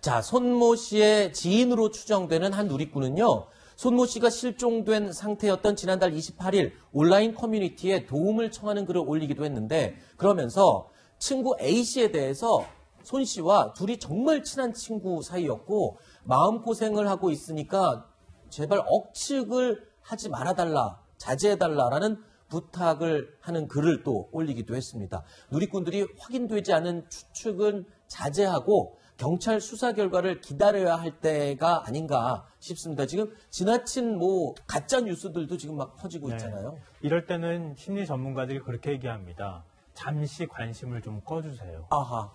자, 손모 씨의 지인으로 추정되는 한 누리꾼은요. 손모 씨가 실종된 상태였던 지난달 28일 온라인 커뮤니티에 도움을 청하는 글을 올리기도 했는데 그러면서 친구 A 씨에 대해서 손 씨와 둘이 정말 친한 친구 사이였고 마음고생을 하고 있으니까 제발 억측을 하지 말아달라, 자제해달라라는 부탁을 하는 글을 또 올리기도 했습니다. 누리꾼들이 확인되지 않은 추측은 자제하고 경찰 수사 결과를 기다려야 할 때가 아닌가 싶습니다. 지금 지나친 뭐 가짜 뉴스들도 지금 막 퍼지고 네. 있잖아요. 이럴 때는 심리 전문가들이 그렇게 얘기합니다. 잠시 관심을 좀 꺼주세요. 아하.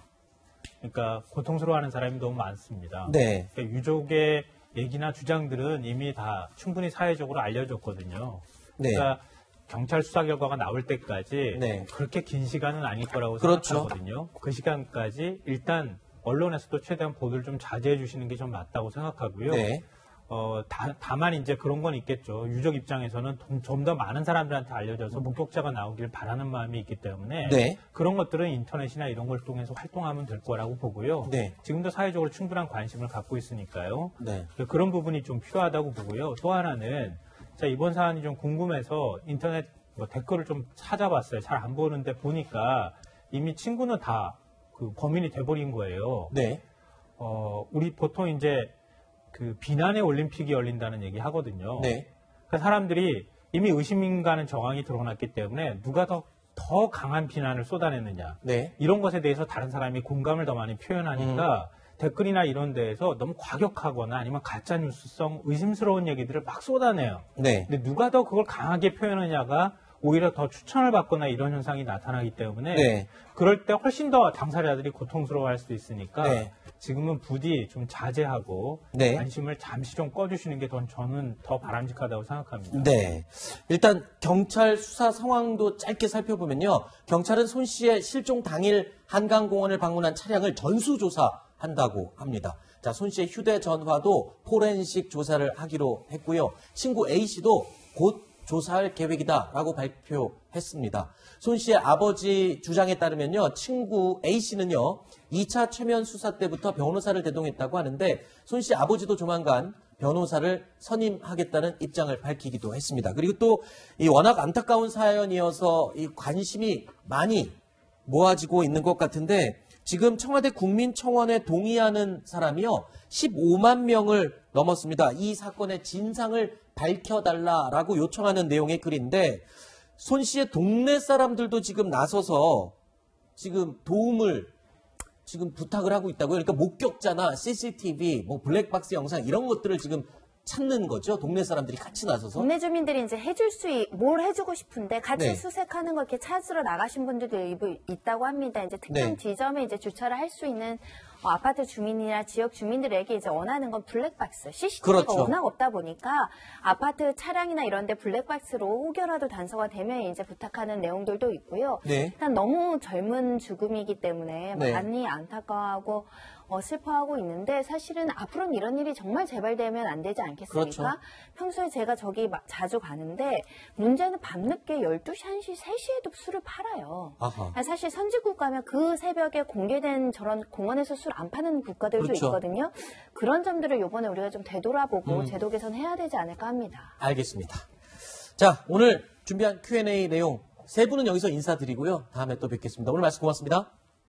그러니까 고통스러워하는 사람이 너무 많습니다. 네. 그러니까 유족의 얘기나 주장들은 이미 다 충분히 사회적으로 알려졌거든요. 네. 그러니까 경찰 수사 결과가 나올 때까지 네. 그렇게 긴 시간은 아닐 거라고 그렇죠. 생각하거든요. 그 시간까지 일단 언론에서도 최대한 보도를 좀 자제해 주시는 게 좀 맞다고 생각하고요. 네. 어, 다, 만 이제 그런 건 있겠죠. 유족 입장에서는 좀 더 많은 사람들한테 알려져서 목격자가 나오길 바라는 마음이 있기 때문에 네. 그런 것들은 인터넷이나 이런 걸 통해서 활동하면 될 거라고 보고요. 네. 지금도 사회적으로 충분한 관심을 갖고 있으니까요. 네. 그런 부분이 좀 필요하다고 보고요. 또 하나는 자 이번 사안이 좀 궁금해서 인터넷 뭐 댓글을 좀 찾아봤어요. 잘 안 보는데 보니까 이미 친구는 다 그 범인이 돼버린 거예요. 네. 어, 우리 보통 이제 그 비난의 올림픽이 열린다는 얘기 하거든요. 네. 그 사람들이 이미 의심 가는 정황이 드러났기 때문에 누가 더, 더 강한 비난을 쏟아냈느냐. 네. 이런 것에 대해서 다른 사람이 공감을 더 많이 표현하니까 댓글이나 이런 데에서 너무 과격하거나 아니면 가짜뉴스성 의심스러운 얘기들을 막 쏟아내요. 네. 근데 누가 더 그걸 강하게 표현하냐가 오히려 더 추천을 받거나 이런 현상이 나타나기 때문에 네. 그럴 때 훨씬 더 당사자들이 고통스러워할 수도 있으니까 네. 지금은 부디 좀 자제하고 네. 관심을 잠시 좀 꺼주시는 게더 저는 더 바람직하다고 생각합니다. 네. 일단 경찰 수사 상황도 짧게 살펴보면요. 경찰은 손 씨의 실종 당일 한강공원을 방문한 차량을 전수조사한다고 합니다. 자, 손 씨의 휴대전화도 포렌식 조사를 하기로 했고요. 친구 A 씨도 곧 조사할 계획이다라고 발표했습니다. 손 씨의 아버지 주장에 따르면요. 친구 A 씨는요. 2차 최면 수사 때부터 변호사를 대동했다고 하는데 손 씨 아버지도 조만간 변호사를 선임하겠다는 입장을 밝히기도 했습니다. 그리고 또 이 워낙 안타까운 사연이어서 이 관심이 많이 모아지고 있는 것 같은데 지금 청와대 국민청원에 동의하는 사람이요 15만 명을 넘었습니다. 이 사건의 진상을 밝혀달라라고 요청하는 내용의 글인데 손 씨의 동네 사람들도 지금 나서서 지금 도움을 지금 부탁을 하고 있다고요. 그러니까 목격자나 CCTV, 뭐 블랙박스 영상 이런 것들을 지금 찾는 거죠. 동네 사람들이 같이 나서서. 동네 주민들이 이제 해줄 수, 있- 뭘 해주고 싶은데 같이 네. 수색하는 걸 이렇게 찾으러 나가신 분들도 일부 있다고 합니다. 이제 특정 네. 지점에 이제 주차를 할 수 있는 어, 아파트 주민이나 지역 주민들에게 이제 원하는 건 블랙박스, CCTV가 그렇죠. 워낙 없다 보니까 아파트 차량이나 이런 데 블랙박스로 혹여라도 단서가 되면 이제 부탁하는 내용들도 있고요. 네. 일단 너무 젊은 죽음이기 때문에 네. 많이 안타까워하고 어, 슬퍼하고 있는데 사실은 앞으로는 이런 일이 정말 재발되면 안 되지 않겠습니까? 그렇죠. 평소에 제가 저기 막 자주 가는데 문제는 밤늦게 12시, 1시, 3시에도 술을 팔아요. 아하. 사실 선진국 가면 그 새벽에 공개된 저런 공원에서 술안 파는 국가들도 그렇죠. 있거든요. 그런 점들을 이번에 우리가 좀 되돌아보고 음. 제도 개선해야 되지 않을까 합니다. 알겠습니다. 자, 오늘 준비한 Q&A 내용 세 분은 여기서 인사드리고요. 다음에 또 뵙겠습니다. 오늘 말씀 고맙습니다.